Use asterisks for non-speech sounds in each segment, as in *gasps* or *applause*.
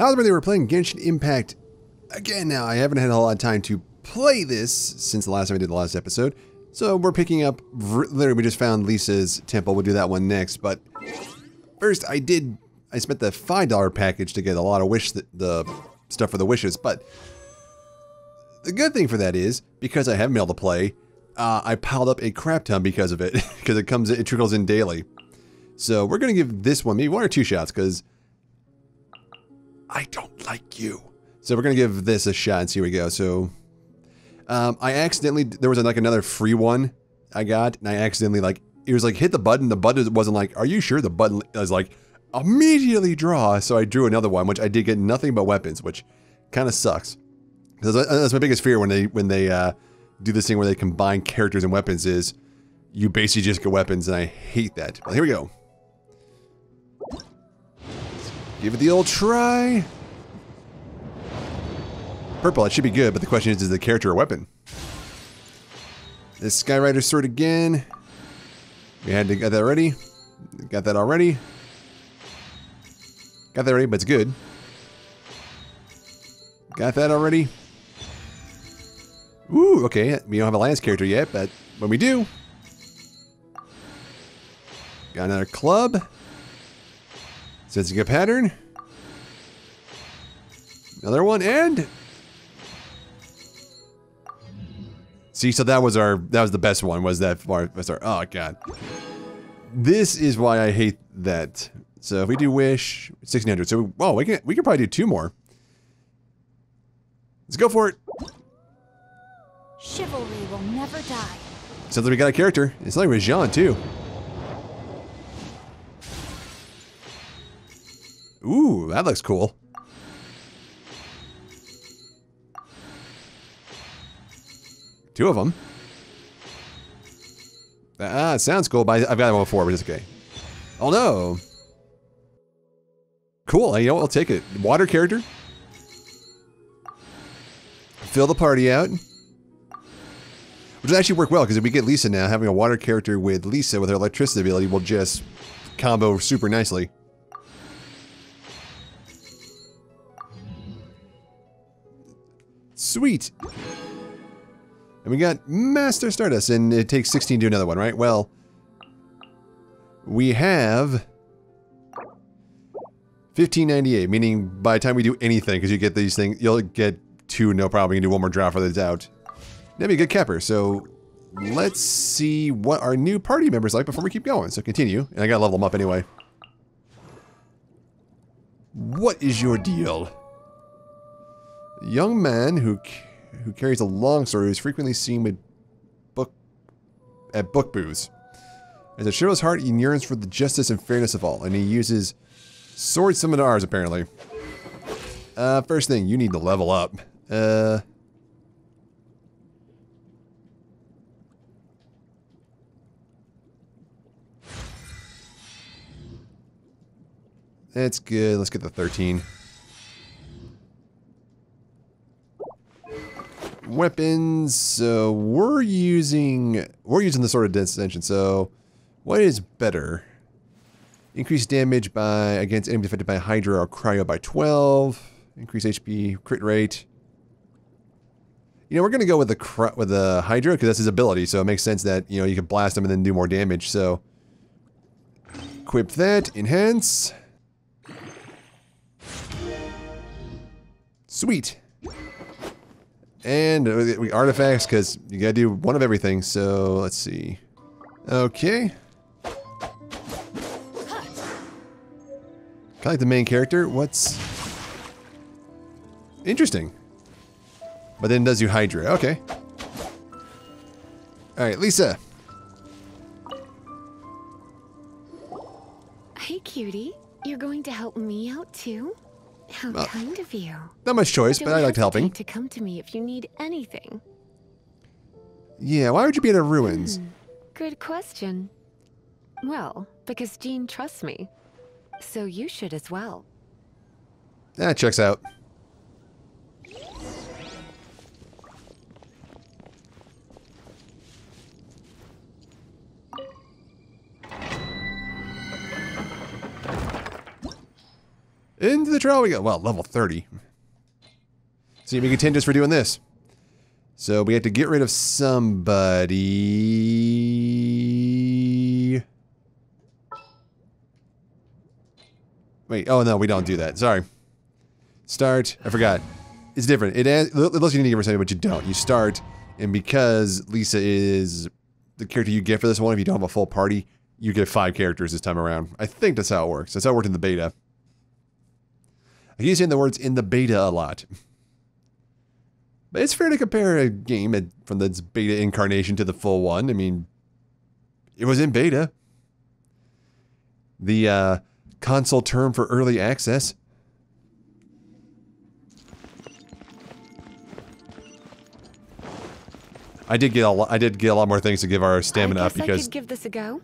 However, they were playing Genshin Impact again now. I haven't had a lot of time to play this since the last time I did the last episode. So we're picking up, literally we just found Lisa's temple. We'll do that one next. But first I did, I spent the $5 package to get a lot of wish, the, the stuff for the wishes. But the good thing for that is, because I been able to play, uh, I piled up a crap ton because of it. *laughs* because it comes, it trickles in daily. So we're going to give this one maybe one or two shots because I don't like you. So we're to give this a shot and see we go. So um, I accidentally, there was like another free one I got, and I accidentally like, it was like hit the button. The button wasn't like, are you sure? The button was like, immediately draw. So I drew another one, which I did get nothing but weapons, which kind of sucks. That's my biggest fear when they when they uh, do this thing where they combine characters and weapons is you basically just get weapons, and I hate that. But here we go. Give it the old try. Purple, it should be good, but the question is, is the character a weapon? This Skyrider sword again. We had to get that ready. Got that already. Got that ready, but it's good. Got that already. Ooh, okay. We don't have a Lance character yet, but when we do. Got another club. Sensing a pattern. Another one, and See, so that was our, that was the best one, was that far, was our, oh god. This is why I hate that. So if we do wish, 1600, so, oh, we can, we can probably do two more. Let's go for it. Chivalry will never die. Sounds like we got a character. It's like Rajan too. Ooh, that looks cool. Two of them. Ah, sounds cool, but I've got one before, but it's okay. Oh no! Cool, you know what, I'll take it. Water character. Fill the party out. Which will actually work well, because if we get Lisa now, having a water character with Lisa with her electricity ability will just combo super nicely. Sweet! And we got Master Stardust, and it takes 16 to do another one, right? Well, we have 1598, meaning by the time we do anything, because you get these things, you'll get two, no problem. You can do one more draw for the doubt. That'd be a good capper. So let's see what our new party members like before we keep going. So continue, and I gotta level them up anyway. What is your deal? Young man who who carries a long sword who is frequently seen with book at book booths. As a chivalrous heart, he yearns for the justice and fairness of all, and he uses sword ours, apparently. Uh, first thing, you need to level up. Uh... That's good. Let's get the 13. Weapons. So we're using we're using the Sword of Descension. So what is better? Increase damage by against enemies affected by Hydro or Cryo by 12. Increase HP crit rate. You know, we're gonna go with the with the Hydro because that's his ability. So it makes sense that you know you can blast him and then do more damage. So equip that. Enhance. Sweet. And we artifacts, because you gotta do one of everything, so let's see. Okay. Kind of like the main character. What's... Interesting. But then does you Hydro. Okay. Alright, Lisa. Hey, cutie. You're going to help me out, too? How uh, kind of you. Not much choice, but I liked helping. to come to me if you need anything. Yeah, why would you be in the ruins? Hmm, good question. Well, because Jean trusts me. So you should as well. That checks out. Into the trial we go. Well, level 30. So you make a 10 just for doing this. So we have to get rid of somebody. Wait, oh no, we don't do that. Sorry. Start. I forgot. It's different. It, it you need to give her something, but you don't. You start, and because Lisa is the character you get for this one, if you don't have a full party, you get five characters this time around. I think that's how it works. That's how it worked in the beta. Keep saying the words in the beta a lot. But it's fair to compare a game from its beta incarnation to the full one. I mean, it was in beta. The uh, console term for early access. I did get a lot, I did get a lot more things to give our stamina up because I could give this a go.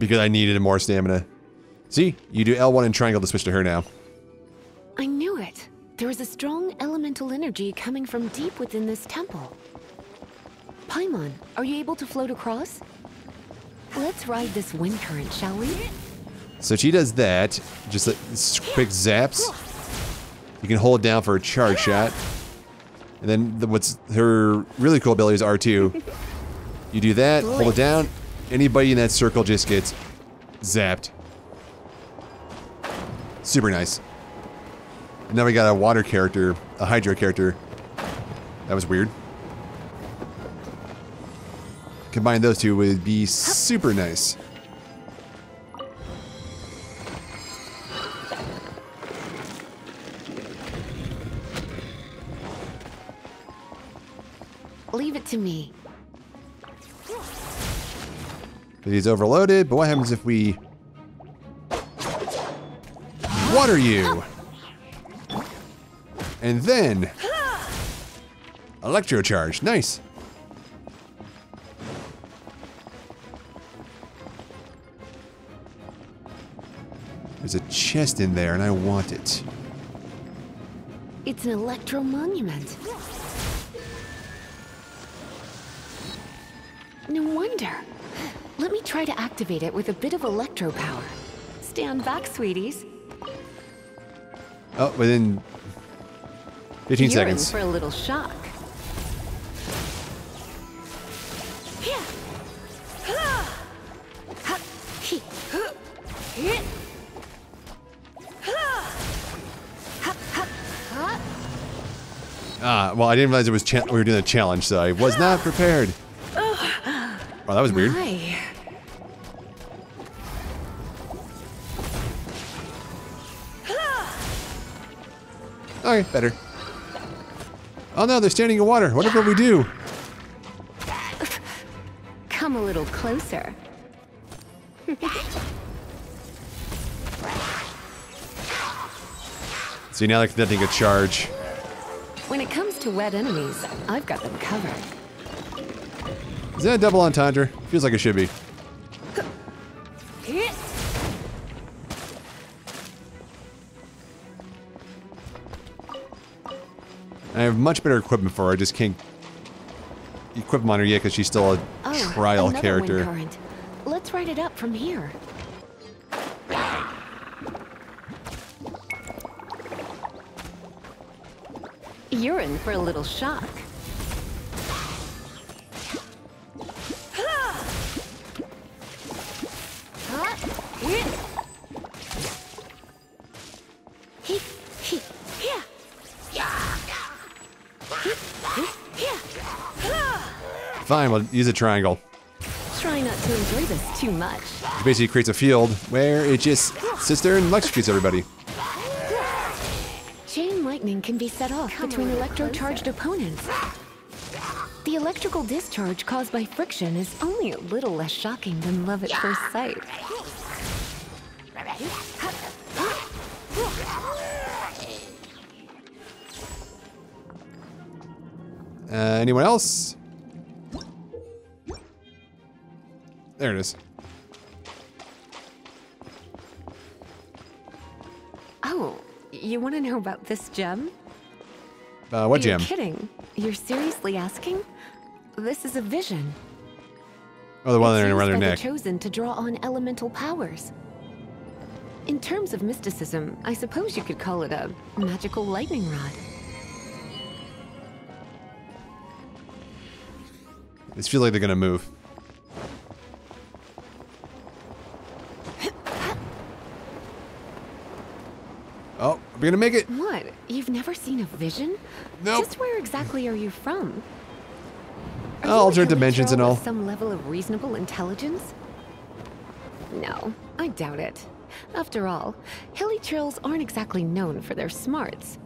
Because I needed more stamina. See, you do L1 and triangle to switch to her now. I knew it. There is a strong elemental energy coming from deep within this temple. Paimon, are you able to float across? Let's ride this wind current, shall we? So she does that, just like quick zaps. You can hold down for a charge shot. And then the, what's her really cool ability is R2. You do that, hold it down. Anybody in that circle just gets zapped. Super nice. And now we got a water character, a hydro character. That was weird. Combine those two would be super nice. Leave it to me. He's overloaded, but what happens if we water you? And then Electrocharge. Nice. There's a chest in there and I want it. It's an electro monument. No wonder. Let me try to activate it with a bit of electro power. Stand back, sweeties. Oh, within 15 You're seconds. In for a little shock. Ah, well, I didn't realize it was we were doing a challenge, so I was not prepared. Oh, that was weird. My. Okay, better. Oh no, they're standing in water. Whatever we do. Come a little closer. See, now they're conducting a charge. When it comes to wet enemies, I've got them covered. Is that a double entendre? Feels like it should be. I have much better equipment for her. I just can't equip them on her yet because she's still a Oh, trial another character. Wind current. Let's write it up from here. You're in for a little shock. Fine, we'll use a triangle. Try not to enjoy this too much. It basically creates a field where it just sits there and electrocutes everybody. Chain lightning can be set off between electro-charged opponents. The electrical discharge caused by friction is only a little less shocking than love at first sight. Uh, anyone else? There it is. Oh, you want to know about this gem? Uh, what You're gem? kidding. You're seriously asking? This is a vision. Oh, the one It's there used around her by neck. chosen to draw on elemental powers. In terms of mysticism, I suppose you could call it a magical lightning rod. This feels like they're gonna move. Oh, we're gonna make it. What? You've never seen a vision? Nope. Just where exactly are you from? Are Oh, alternate dimensions and all. Some level of reasonable intelligence? No, I doubt it. After all, Hilichurls aren't exactly known for their smarts.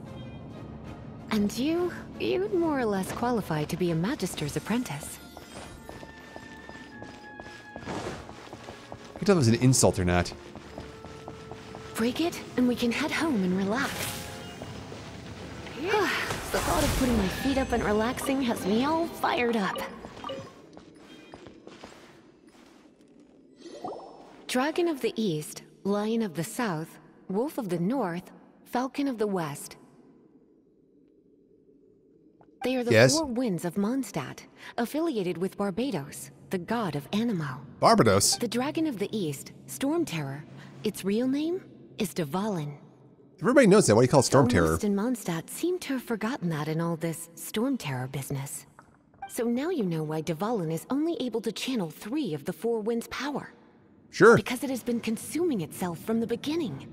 And you, you'd more or less qualify to be a Magister's apprentice. I can tell if it's an insult or not. Break it, and we can head home and relax. *sighs* the thought of putting my feet up and relaxing has me all fired up. Dragon of the East, Lion of the South, Wolf of the North, Falcon of the West. They are the Yes? four winds of Mondstadt, affiliated with Barbatos, the god of Anemo. Barbatos. The Dragon of the East, Storm Terror, its real name is Dvalin. Everybody knows that. Why do you call it Storm Terror? Most in Mondstadt seem to have forgotten that in all this Storm Terror business. So now you know why Dvalin is only able to channel three of the four winds' power. Sure. Because it has been consuming itself from the beginning.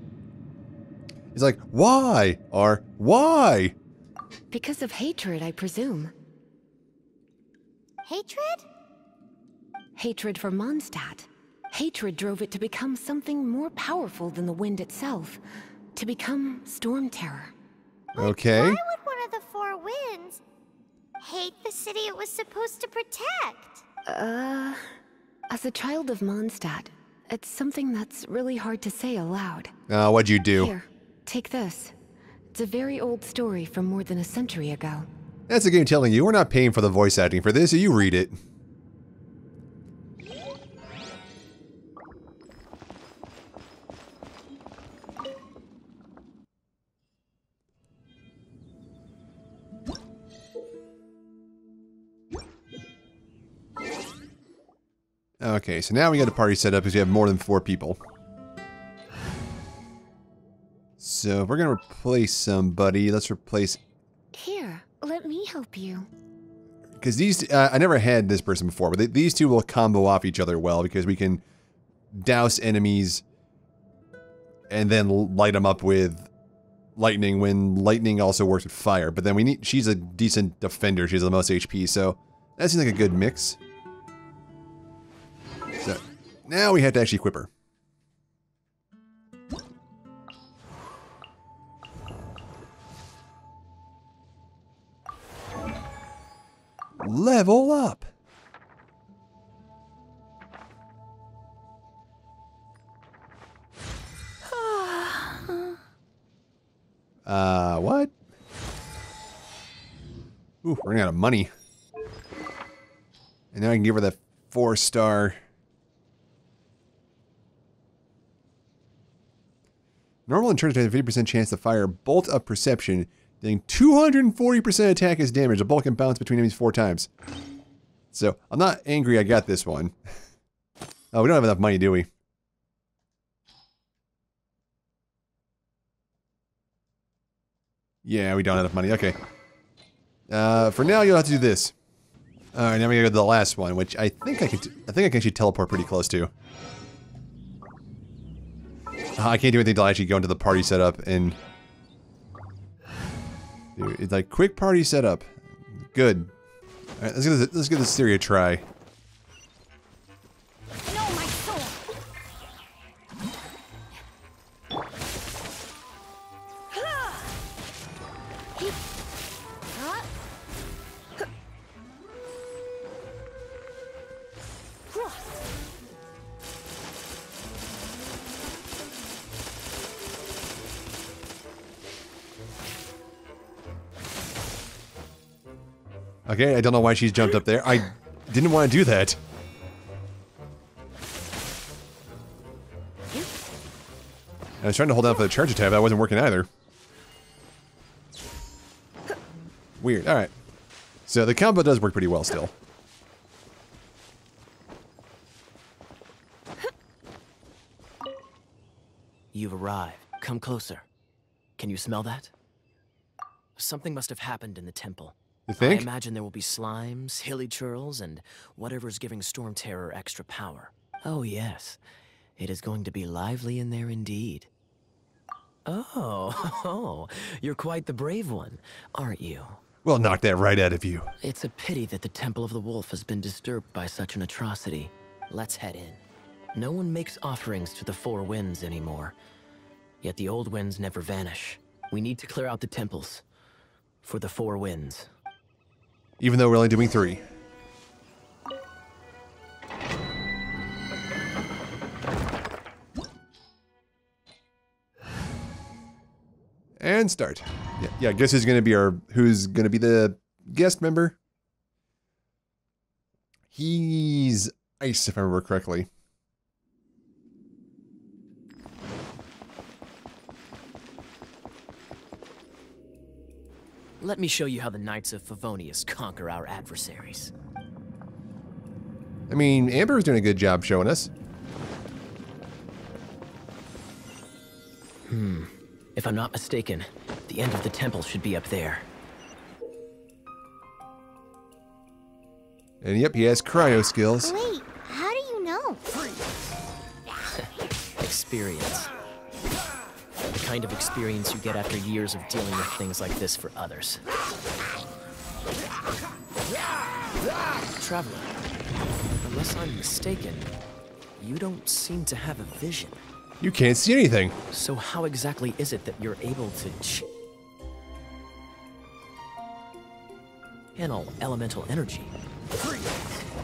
He's like, why? Or why? Because of hatred, I presume. Hatred? Hatred for Mondstadt. Hatred drove it to become something more powerful than the wind itself. To become Storm Terror. Okay. Why would one of the four winds hate the city it was supposed to protect? Uh, as a child of Mondstadt, it's something that's really hard to say aloud. Uh, what'd you do? Here, take this. It's a very old story from more than a century ago. That's a game telling you we're not paying for the voice acting for this, you read it. Okay, so now we got a party set up because we have more than four people. So we're gonna replace somebody, let's replace Here, let me help you. because these uh, I never had this person before, but th these two will combo off each other well because we can douse enemies and then light them up with lightning when lightning also works with fire. But then we need she's a decent defender; she has the most HP, so that seems like a good mix. Now we have to actually equip her. Level up. *sighs* Uh, what? Ooh, we're running out of money. And now I can give her the four Normal turns has a 50% chance to fire bolt of perception, dealing 240% attack as damage. The bolt can bounce between enemies four times. So, I'm not angry I got this one. oh, we don't have enough money, do we? Yeah, we don't have enough money. Okay. Uh, for now, you'll have to do this. All right, now we go to the last one, which I think I can. I think I can actually teleport pretty close to. I can't do anything until I actually go into the party setup and. Dude, it's like quick party setup. Good. All right, let's. Let's give this theory a try. Okay, I don't know why she's jumped up there. I didn't want to do that. I was trying to hold down for the charge attack, but that wasn't working either. Weird. All right. So the combo does work pretty well still. you've arrived. Come closer. Can you smell that? Something must have happened in the temple. You think? I imagine there will be slimes, Hilichurls, and whatever's giving Storm Terror extra power. Oh, yes. It is going to be lively in there indeed. Oh, *laughs* oh, you're quite the brave one, aren't you? We'll knock that right out of you. It's a pity that the Temple of the Wolf has been disturbed by such an atrocity. Let's head in. No one makes offerings to the Four Winds anymore. Yet the old winds never vanish. We need to clear out the temples. For the Four Winds. Even though we're only doing three. And start. Yeah, yeah guess who's gonna be our who's gonna be the guest member? He's ice, if I remember correctly. Let me show you how the Knights of Favonius conquer our adversaries. I mean, Amber's doing a good job showing us. Hmm. If I'm not mistaken, the end of the temple should be up there. And yep, he has cryo skills. Wait, how do you know? *laughs* Experience. The kind of experience you get after years of dealing with things like this for others. Traveler, unless I'm mistaken, you don't seem to have a vision. You can't see anything. So how exactly is it that you're able to ch- channel elemental energy?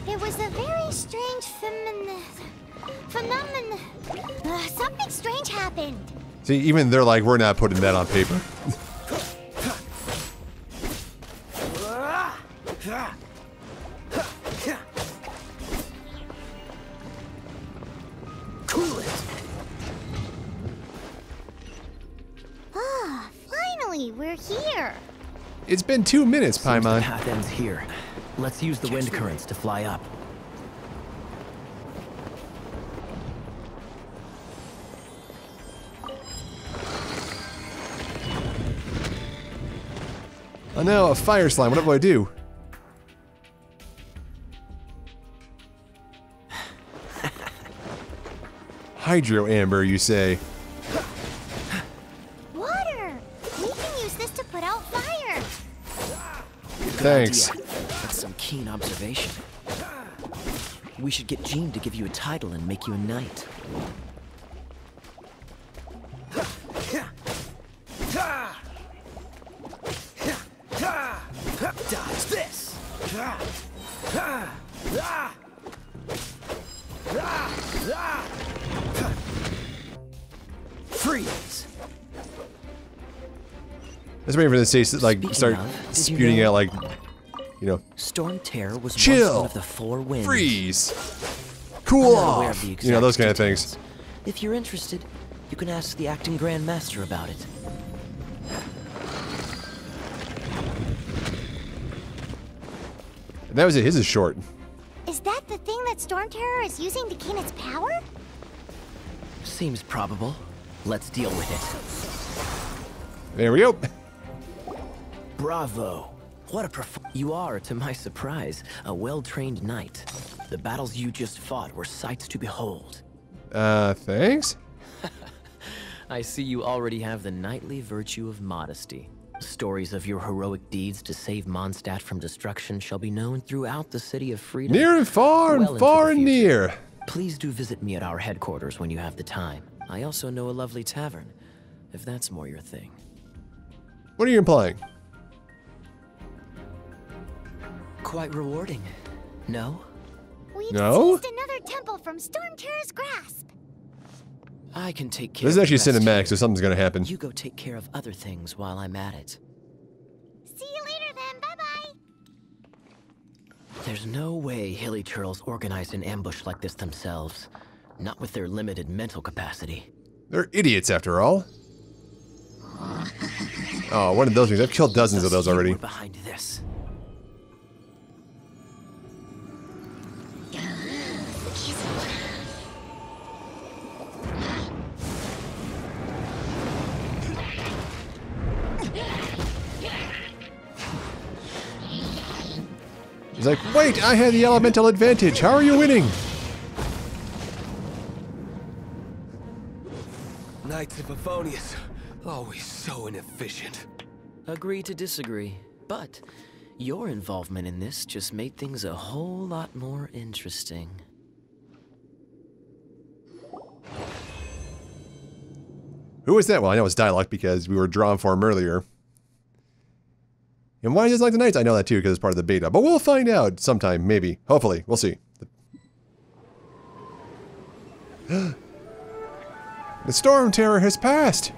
It was a very strange phenomenon. Phenomenon. Uh, something strange happened. See, even they're like, we're not putting that on paper. Cool it! Ah, finally, we're here. It's been two minutes, Seems the Paimon. path ends here. Let's use the wind currents to fly up. Oh no, a fire slime. What do I do? Hydro amber, you say? Water. We can use this to put out fire. Thanks. Idea. That's some keen observation. We should get Jean to give you a title and make you a knight. Freeze! I was waiting for this to like Speaking start of, did you spewing know- out like, you know, Storm Terror was once Chill. one of the four winds. freeze, cool not aware of off, you know those kind exact of things. If you're interested, you can ask the acting Grand Master about it. And that was it. His is short. Is that the thing that Storm Terror is using to gain its power? Seems probable. Let's deal with it. There we go. Bravo! What a perf- You are, to my surprise, a well-trained knight. The battles you just fought were sights to behold. Uh, thanks. *laughs* I see you already have the knightly virtue of modesty. Stories of your heroic deeds to save Mondstadt from destruction shall be known throughout the city of freedom. Near and far Well and far and near. Please do visit me at our headquarters when you have the time. I also know a lovely tavern, if that's more your thing. What are you implying? Quite rewarding. No? We've No? seized another temple from Storm Terror's grasp. I can take care This is of actually the rest cinematic, so something's gonna happen. You go take care of other things while I'm at it. See you later then. Bye bye. There's no way Hilichurls organized an ambush like this themselves. Not with their limited mental capacity. They're idiots after all. Oh, one of those things. I've killed dozens of those already. Behind this. He's like, wait, I had the elemental advantage. How are you winning? Knights of Favonius, always so inefficient. Agree to disagree, but your involvement in this just made things a whole lot more interesting. Who is that? Well, I know it's Diluc because we were drawn for him earlier. And why does he like the Knights? I know that too because it's part of the beta. But we'll find out sometime, maybe. Hopefully. We'll see. The Storm Terror has passed!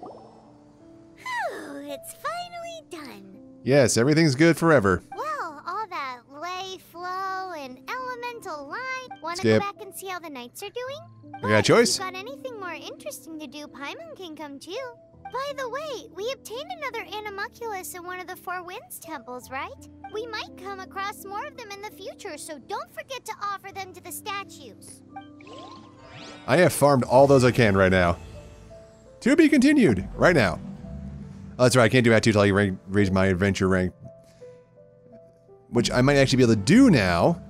Whew, it's finally done. Yes, everything's good forever. Well, all that lay, flow, and elemental line. Want to Skip. go back and see how the knights are doing? I got a choice? If you've got anything more interesting to do, Paimon can come too. By the way, we obtained another Anemoculus in one of the Four Winds temples, right? We might come across more of them in the future, so don't forget to offer them to the statues. I have farmed all those I can right now. To be continued, right now. Oh, that's right, I can't do that until I raise my adventure rank. Which I might actually be able to do now.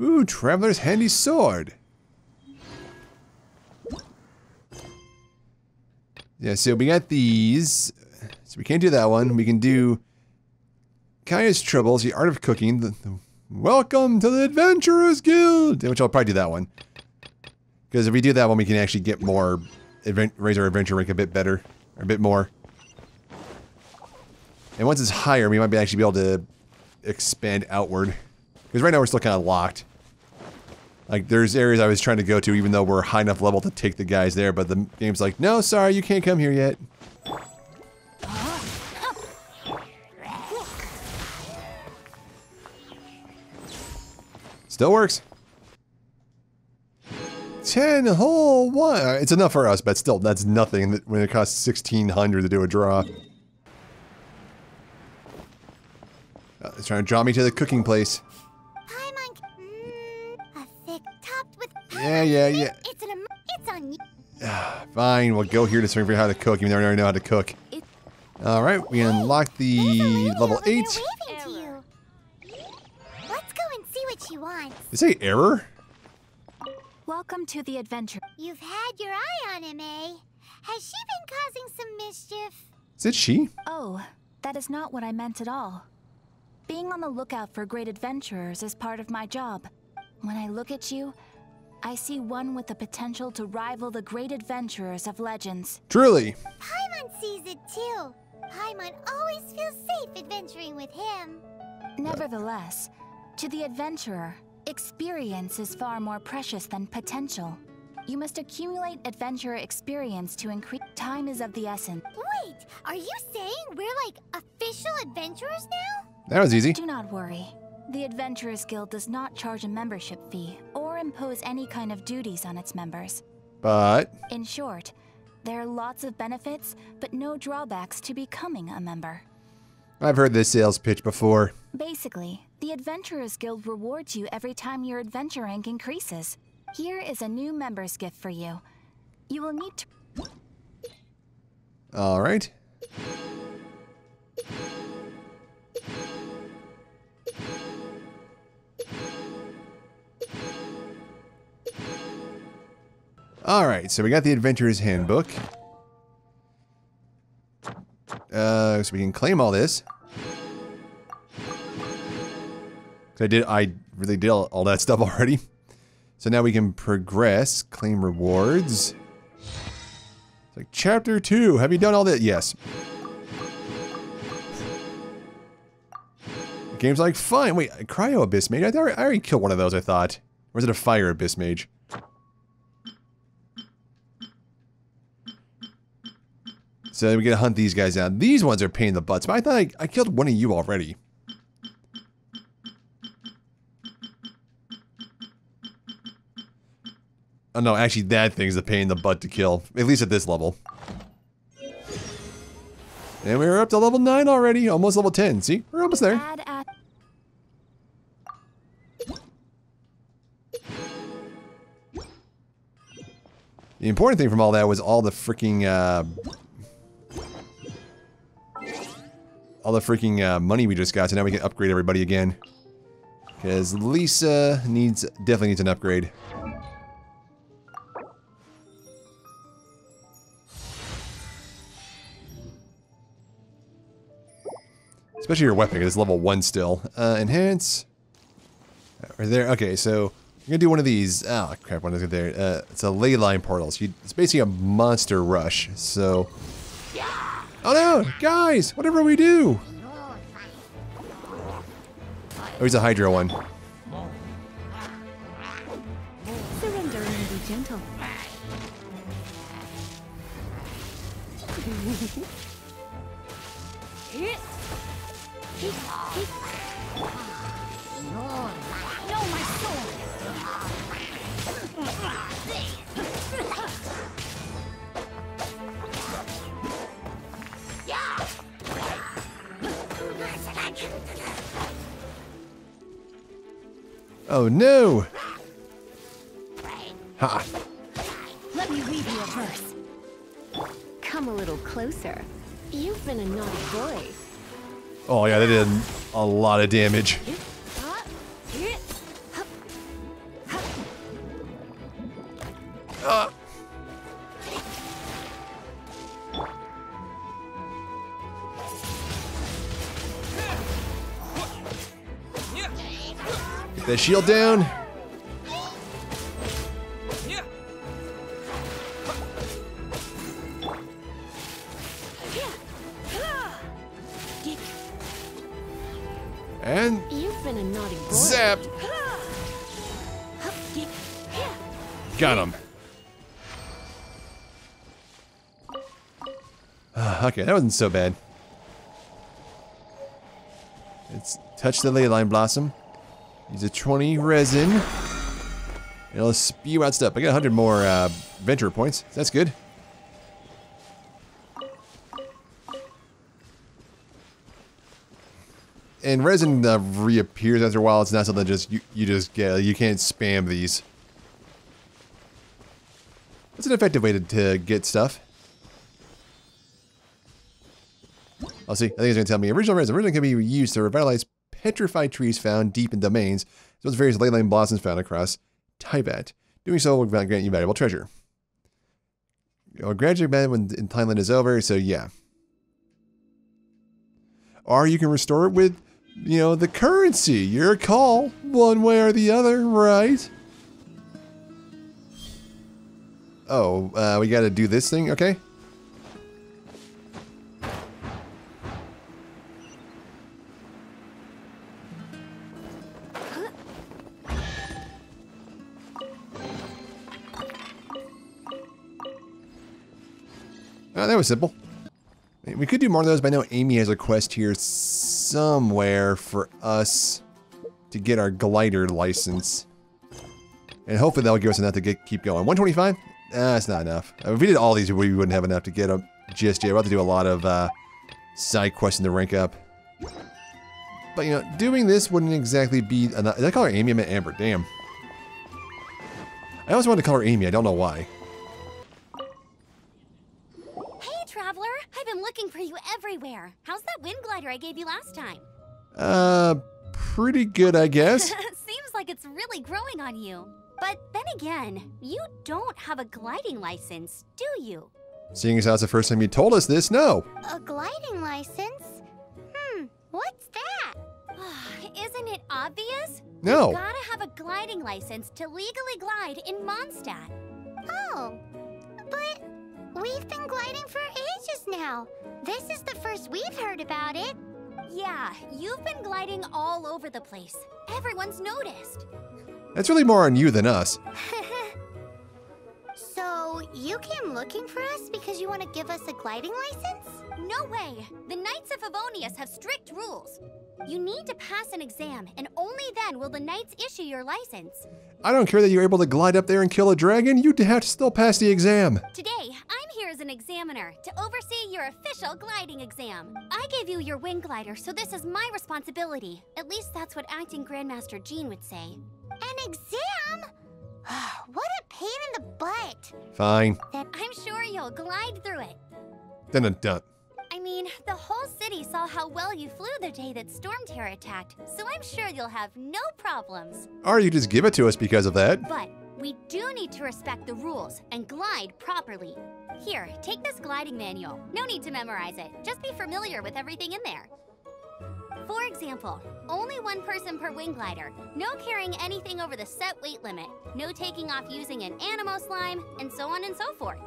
Ooh, Traveler's Handy Sword. Yeah, so we got these. So we can't do that one. We can do Kaya's Troubles, the Art of Cooking. The, the Welcome to the Adventurers Guild! Which I'll probably do that one. Because if we do that one, we can actually get more, raise our adventure rank a bit better. Or a bit more. And once it's higher, we might be actually be able to expand outward. Because right now we're still kind of locked. Like, there's areas I was trying to go to even though we're high enough level to take the guys there, but the game's like, no, sorry, you can't come here yet. Still works. 10 whole one. uh, It's enough for us, but still, that's nothing when it costs 1600 to do a draw. Uh, it's trying to draw me to the cooking place. Yeah, yeah, yeah. It's an. em- It's on you. Fine, we'll go here to figure out how to cook, You never know how to cook. Alright, we unlocked the level 8. waving to you. Let's go and see what she wants. They say error? Welcome to the adventure. You've had your eye on him, eh? Has she been causing some mischief? Is it she? Oh, that is not what I meant at all. Being on the lookout for great adventurers is part of my job. When I look at you, I see one with the potential to rival the great adventurers of legends. Truly. Paimon sees it too. Paimon always feels safe adventuring with him. Nevertheless, to the adventurer, experience is far more precious than potential. You must accumulate adventurer experience to increase. Time is of the essence. Wait, are you saying we're like official adventurers now? That was easy. Do not worry. The Adventurers Guild does not charge a membership fee or impose any kind of duties on its members. But, In short, there are lots of benefits, but no drawbacks to becoming a member. I've heard this sales pitch before. Basically, the Adventurers Guild rewards you every time your adventure rank increases. Here is a new member's gift for you. You will need to. Alright. Alright, so we got the Adventurer's Handbook. Uh, so we can claim all this. I did, I really did all, all that *laughs* stuff already. So now we can progress, claim rewards. It's like chapter two. Have you done all that? Yes. The game's like fine. Wait, cryo abyss mage. I, thought- I already killed one of those. I thought. Or is it a fire abyss mage? So we gotta hunt these guys down. These ones are pain in the butts. But I thought I, I killed one of you already. Oh no, actually that thing's a pain in the butt to kill. At least at this level. And we're up to level 9 already, almost level 10. See, we're almost there. The important thing from all that was all the freaking, uh, all the freaking uh, money we just got, so now we can upgrade everybody again. Because Lisa needs, definitely needs an upgrade. Especially your weapon, it's level 1 still. Uh, enhance. Right there, okay, so I'm gonna do one of these. Oh crap! What is there? Uh, it's a ley line portal. So you, it's basically a monster rush. So, oh no, guys! Whatever we do. Oh, he's a Hydro one. Surrender and be gentle. *laughs* Oh no! Ha! Let me read you a verse. Come a little closer. You've been a naughty boy. Oh yeah, that did a lot of damage. That shield down. And You've been a naughty boy. zap. Got him. Ah, okay, that wasn't so bad. Let's touch the ley line blossom. Use a 20 resin. It'll spew out stuff. I got 100 more uh, venture points. That's good. And resin uh, reappears after a while. It's not something just you, you just get. You can't spam these. It's an effective way to, to get stuff. I'll see. I think it's going to tell me original resin. Original can be used to revitalize petrified trees found deep in domains, as well as various ley blossoms found across Teyvat. Doing so will grant you valuable treasure. Gradually bad when Thailand is over, so yeah. Or you can restore it with, you know, the currency. Your call, one way or the other, right? Oh, uh, we gotta do this thing, okay? Was simple. We could do more of those, but I know Amy has a quest here somewhere for us to get our glider license. And hopefully that'll give us enough to get keep going. 125? That's not enough. If we did all these, we wouldn't have enough to get them just yet. We'll have to do a lot of uh, side questing to rank up. But, you know, doing this wouldn't exactly be enough. Did I call her Amy? I meant Amber. Damn. I always wanted to call her Amy. I don't know why. I've been looking for you everywhere. How's that wind glider I gave you last time? Uh, pretty good, I guess. *laughs* Seems like it's really growing on you. But then again, you don't have a gliding license, do you? Seeing as that's the first time you told us this, no. A gliding license? Hmm, what's that? *sighs* Isn't it obvious? No. You Gotta have a gliding license to legally glide in Mondstadt. Oh, but we've been gliding for ages now. This is the first we've heard about it. Yeah, you've been gliding all over the place. Everyone's noticed. That's really more on you than us. *laughs* So, you came looking for us because you want to give us a gliding license? No way! The Knights of Favonius have strict rules. You need to pass an exam, and only then will the Knights issue your license. I don't care that you're able to glide up there and kill a dragon. You'd have to still pass the exam. Today, I'm here here as an examiner to oversee your official gliding exam. I gave you your wing glider, so this is my responsibility. At least that's what acting Grandmaster Jean would say. An exam? *sighs* what a pain in the butt. Fine. Then I'm sure you'll glide through it. Dun dun dun. I mean, the whole city saw how well you flew the day that Storm Terror attacked, so I'm sure you'll have no problems. Or you just give it to us because of that. But we do need to respect the rules and glide properly. Here, take this gliding manual. No need to memorize it, just be familiar with everything in there. For example, only one person per wing glider, no carrying anything over the set weight limit, no taking off using an Anemo slime, and so on and so forth.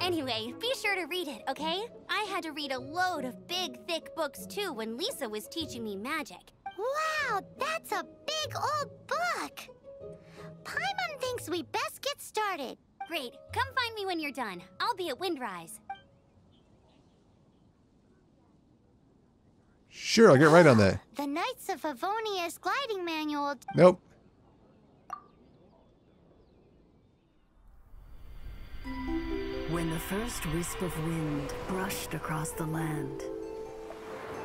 Anyway, be sure to read it, okay? I had to read a load of big, thick books too when Lisa was teaching me magic. Wow, that's a big old book. Paimon thinks we best get started. Great, come find me when you're done. I'll be at Windrise. Sure, I'll get right on that. The Knights of Favonius gliding manual. Nope. The first wisp of wind brushed across the land,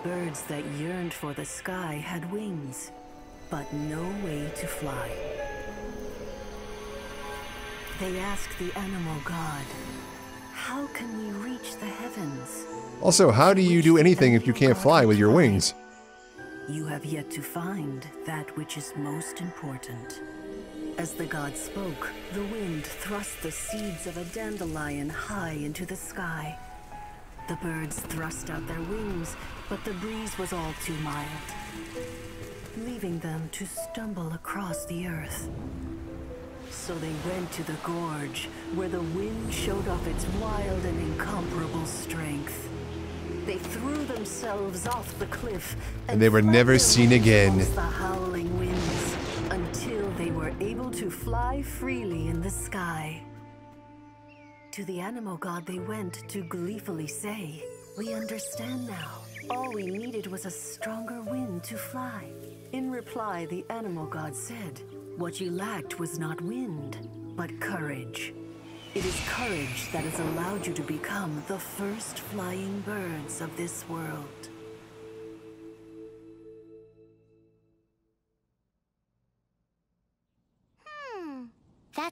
birds that yearned for the sky had wings, but no way to fly. They asked the Anemo god, How can we reach the heavens? Also, how do you do anything if you can't fly with your wings? You have yet to find that which is most important. As the god spoke, the wind thrust the seeds of a dandelion high into the sky. The birds thrust out their wings, but the breeze was all too mild, leaving them to stumble across the earth. So they went to the gorge, where the wind showed off its wild and incomparable strength. They threw themselves off the cliff, And they were never seen again. The howling winds, were able to fly freely in the sky. To the Anemo god they went to gleefully say, We understand now. All we needed was a stronger wind to fly. In reply, the Anemo god said, What you lacked was not wind, but courage. It is courage that has allowed you to become the first flying birds of this world.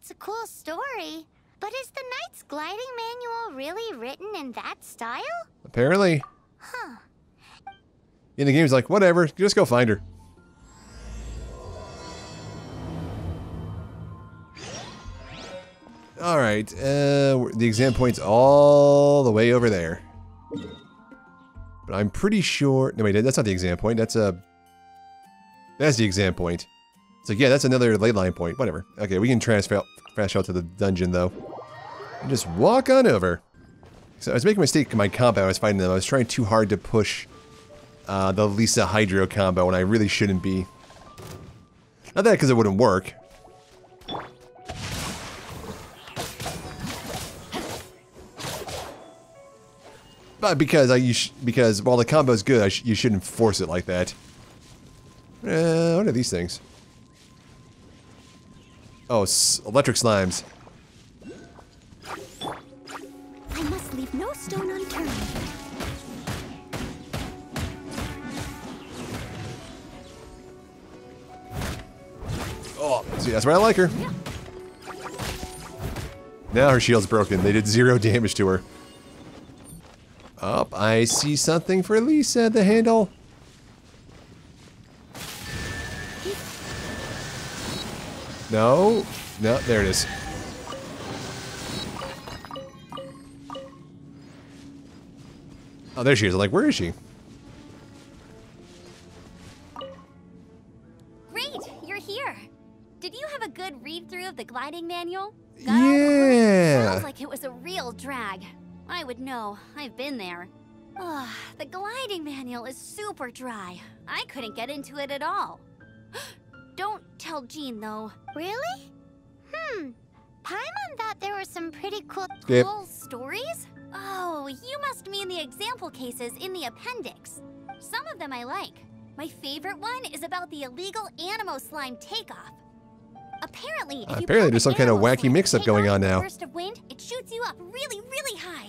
That's a cool story. But is the Knight's gliding manual really written in that style? Apparently. Huh. In the game, game's like, whatever, just go find her. Alright, uh, the exam point's all the way over there. But I'm pretty sure... No, wait, that's not the exam point. That's a... That's the exam point. So yeah, that's another ley line point. Whatever. Okay, we can transfer fast out to the dungeon, though. And just walk on over. So I was making a mistake in my combo. I was fighting them. I was trying too hard to push uh, the Lisa Hydro combo when I really shouldn't be. Not that because it wouldn't work. But because I you because while the combo's good, I sh you shouldn't force it like that. Uh, what are these things? Oh, s electric slimes. I must leave no stone unturned. Oh, see, that's why I like her. Now her shield's broken. They did zero *laughs* damage to her. Up, I see something for Lisa at the handle. No, no, there it is. Oh, there she is. I'm like, where is she? Great, you're here. Did you have a good read through of the gliding manual? Yeah. Sounds like it was a real drag. I would know. I've been there. Ugh, the gliding manual is super dry. I couldn't get into it at all. *gasps* Don't tell Jean, though. Really? Hmm. Paimon thought there were some pretty cool. Skip. Cool stories? Oh, you must mean the example cases in the appendix. Some of them I like. My favorite one is about the illegal Anemo slime takeoff. Apparently, if you Apparently there's some kind of wacky mix-up going on now. Burst of wind, it shoots you up really, really high.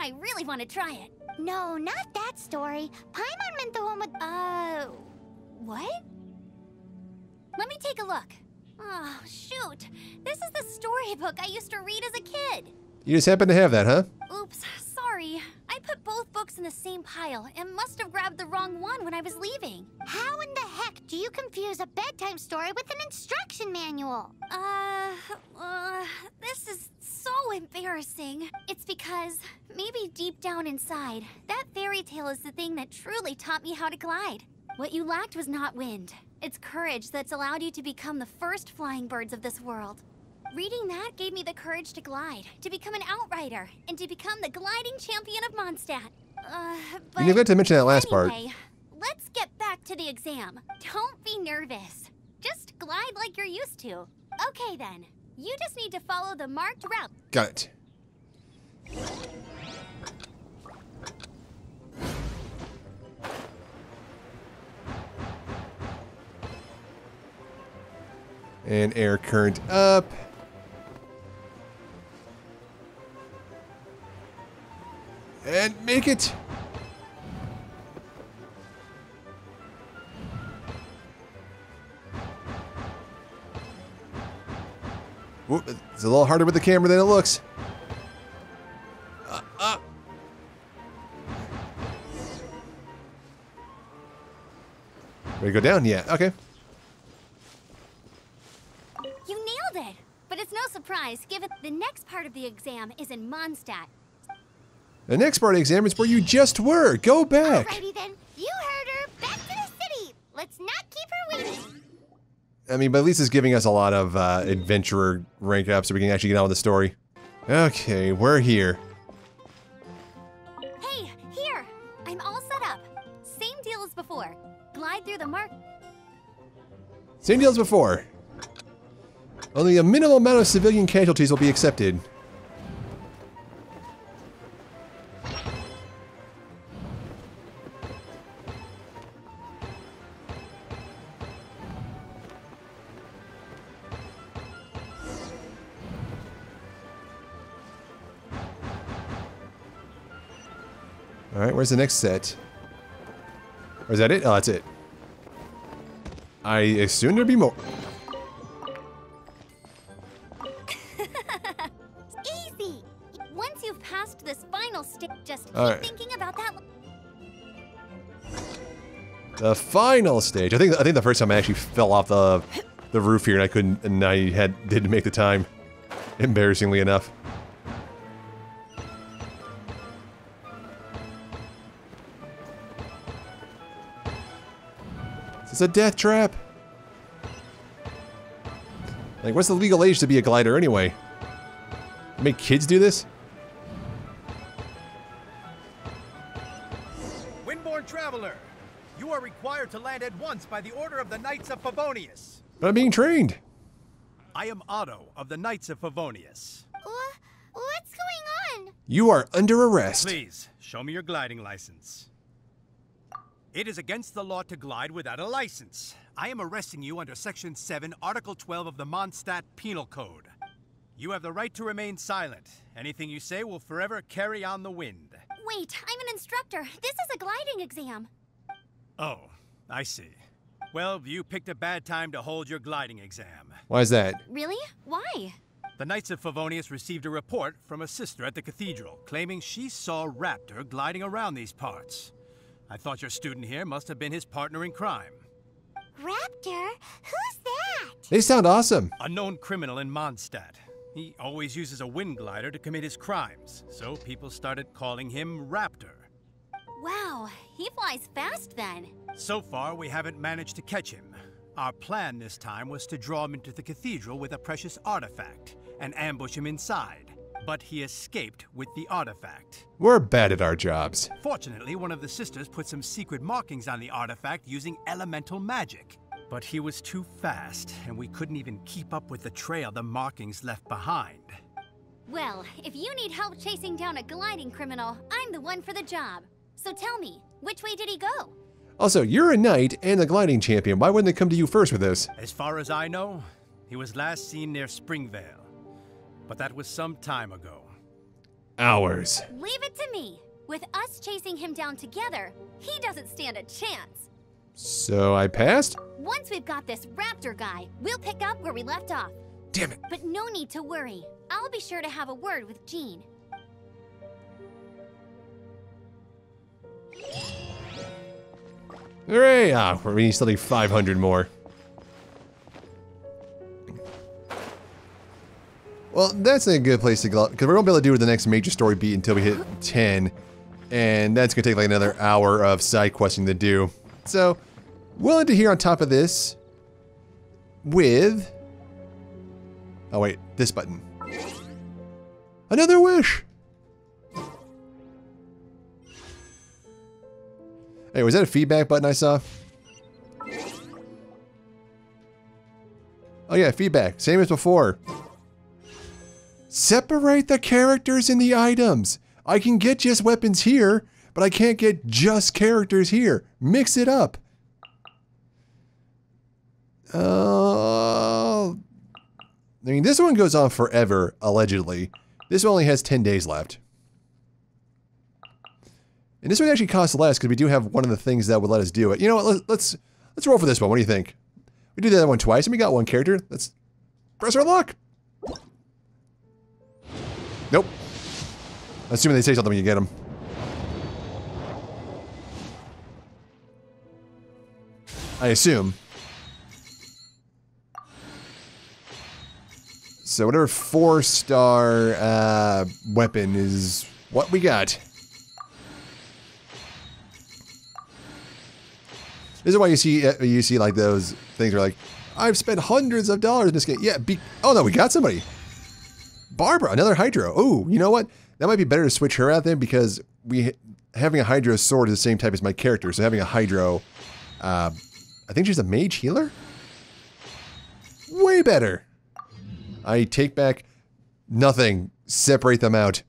I really want to try it. No, not that story. Paimon meant the one with. Uh, what? Let me take a look. Oh, shoot. This is the storybook I used to read as a kid. You just happen to have that, huh? Oops, sorry. I put both books in the same pile and must have grabbed the wrong one when I was leaving. How in the heck do you confuse a bedtime story with an instruction manual? Uh, uh, this is so embarrassing. It's because maybe deep down inside, that fairy tale is the thing that truly taught me how to glide. What you lacked was not wind. It's courage that's allowed you to become the first flying birds of this world. Reading that gave me the courage to glide, to become an outrider, and to become the gliding champion of Mondstadt. Uh, but You forgot to mention that last part. anyway, let's get back to the exam. Don't be nervous. Just glide like you're used to. Okay then. You just need to follow the marked route. Got it. And air current up. And make it. It's a little harder with the camera than it looks. Uh, uh. Ready to go down? Yeah, okay. You nailed it! But it's no surprise, given the next part of the exam is in Mondstadt. The next part of the exam is where you just were. Go back. Alrighty then. You heard her. Back to the city. Let's not keep her waiting. I mean, but at least it's giving us a lot of uh, adventurer rank up so we can actually get on with the story. Okay, we're here. Hey, here! I'm all set up. Same deal as before. Glide through the mark. Same deal as before. Only a minimal amount of civilian casualties will be accepted. Alright, where's the next set? Or is that it? Oh, that's it. I assume there'd be more. Stage, keep Alright. thinking about that. The final stage. I think I think the first time I actually fell off the the roof here and I couldn't and I had didn't make the time. Embarrassingly enough. Is a death trap? Like what's the legal age to be a glider anyway? Make kids do this? Land at once by the order of the Knights of Favonius. But I'm being trained. I am Otto of the Knights of Favonius. Wha- What's going on? You are under arrest. Please, show me your gliding license. It is against the law to glide without a license. I am arresting you under Section 7, Article 12 of the Mondstadt Penal Code. You have the right to remain silent. Anything you say will forever carry on the wind. Wait, I'm an instructor. This is a gliding exam. Oh, I see. Well, you picked a bad time to hold your gliding exam. Why is that? Really? Why? The Knights of Favonius received a report from a sister at the cathedral claiming she saw Raptor gliding around these parts. I thought your student here must have been his partner in crime. Raptor? Who's that? They sound awesome. A known criminal in Mondstadt. He always uses a wind glider to commit his crimes, so people started calling him Raptor. Wow, he flies fast then. So far, we haven't managed to catch him. Our plan this time was to draw him into the cathedral with a precious artifact and ambush him inside. But he escaped with the artifact. We're bad at our jobs. Fortunately, one of the sisters put some secret markings on the artifact using elemental magic. But he was too fast, and we couldn't even keep up with the trail the markings left behind. Well, if you need help chasing down a gliding criminal, I'm the one for the job. So tell me, which way did he go? Also, you're a knight and a gliding champion. Why wouldn't they come to you first with this? As far as I know, he was last seen near Springvale. But that was some time ago. Hours. Leave it to me. With us chasing him down together, he doesn't stand a chance. So I passed? Once we've got this raptor guy, we'll pick up where we left off. Damn it. But no need to worry. I'll be sure to have a word with Jean. Hooray! Ah, we still need 500 more. Well, that's a good place to go, because we won't be able to do the next major story beat until we hit 10, and that's going to take like another hour of side questing to do. So, willing to here on top of this with... Oh wait, this button. Another wish! Hey, was that a feedback button I saw? Oh yeah, feedback. Same as before. Separate the characters in the items. I can get just weapons here, but I can't get just characters here. Mix it up. Uh, I mean, this one goes on forever, allegedly. This only has 10 days left. And this one actually costs less because we do have one of the things that would let us do it. You know what? Let's let's roll for this one. What do you think? We do that one twice, and we got one character. Let's press our luck. Nope. Assuming they say something when you get them. I assume. So whatever four-star uh, weapon is what we got. This is why you see uh, you see like those things where like I've spent hundreds of dollars in this game. Yeah. Be oh no, we got somebody. Barbara, another Hydro. Oh, you know what? That might be better to switch her out then because we having a Hydro sword is the same type as my character. So having a Hydro, uh, I think she's a mage healer. Way better. I take back nothing. Separate them out.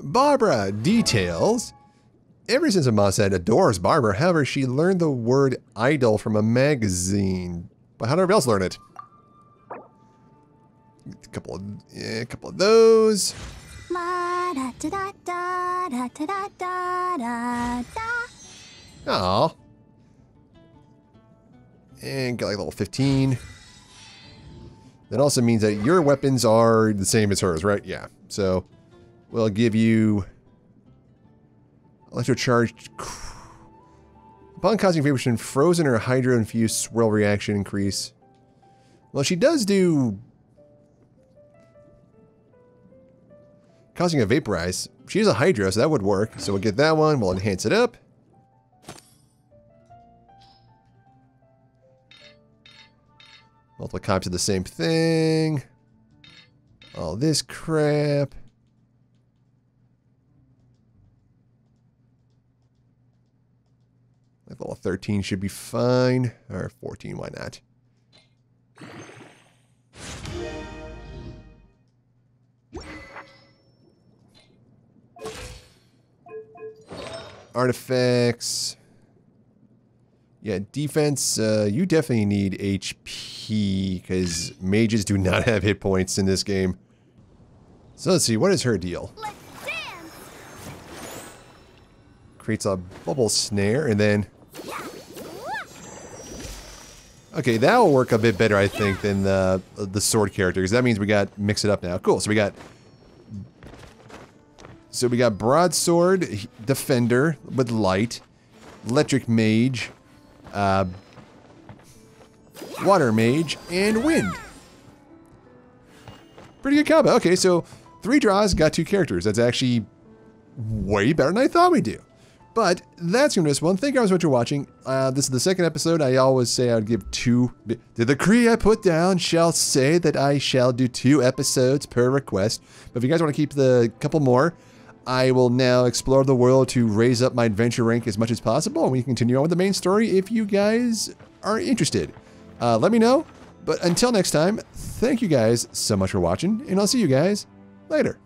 Barbara details. Ever since Amasa adores Barbara, however, she learned the word idol from a magazine. But how did everybody else learn it? A couple of, yeah, a couple of those. Aw. And got like level 15. That also means that your weapons are the same as hers, right? Yeah. So we'll give you electrocharged. Upon causing vibration, frozen or hydro infused swirl reaction increase. Well, she does do causing a vaporize. She's a hydro, so that would work. So we'll get that one. We'll enhance it up. Multiple copies of the same thing. All this crap. Level 13 should be fine. Or 14, why not? Artifacts. Yeah, defense, uh, you definitely need HP, because mages do not *laughs* have hit points in this game. So let's see, what is her deal? Creates a bubble snare, and then... Okay, that will work a bit better, I think, than the, the sword character, because that means we got mix it up now. Cool, so we got... So we got broadsword, defender with light, electric mage, uh, water mage, and wind. Pretty good combo. Okay, so three draws, got two characters. That's actually way better than I thought we'd do. But that's going to this one. Thank you guys so much for watching. Uh, this is the second episode. I always say I'd give two. The decree I put down shall say that I shall do two episodes per request. But if you guys want to keep the couple more, I will now explore the world to raise up my adventure rank as much as possible, and we can continue on with the main story if you guys are interested. Uh, let me know. But until next time, thank you guys so much for watching, and I'll see you guys later.